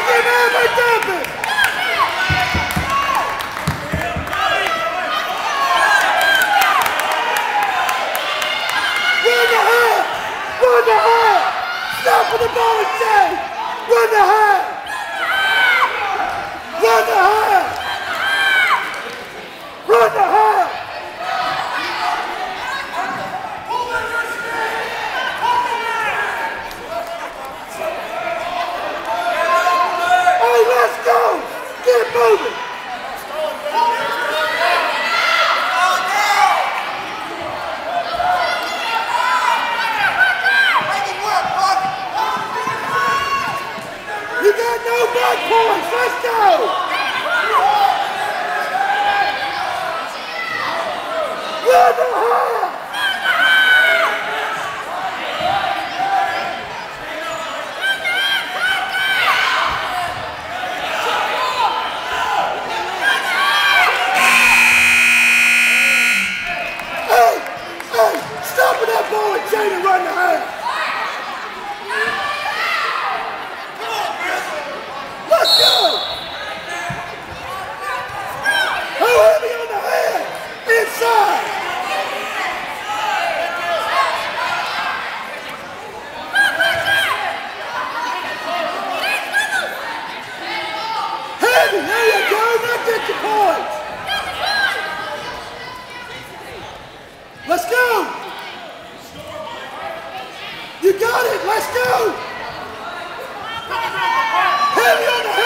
right there, man. Run the half! Run the half! Stop for the ball! Run the half! Hey, let's go! Get moving! Back points! Let's go! Hey! Hey! Stop with that ball and chain and run the half! Let's go! Who hit me on the head? Inside! Heavy! There you go! Now get your points! Let's go! You got it! Let's go! Heavy on the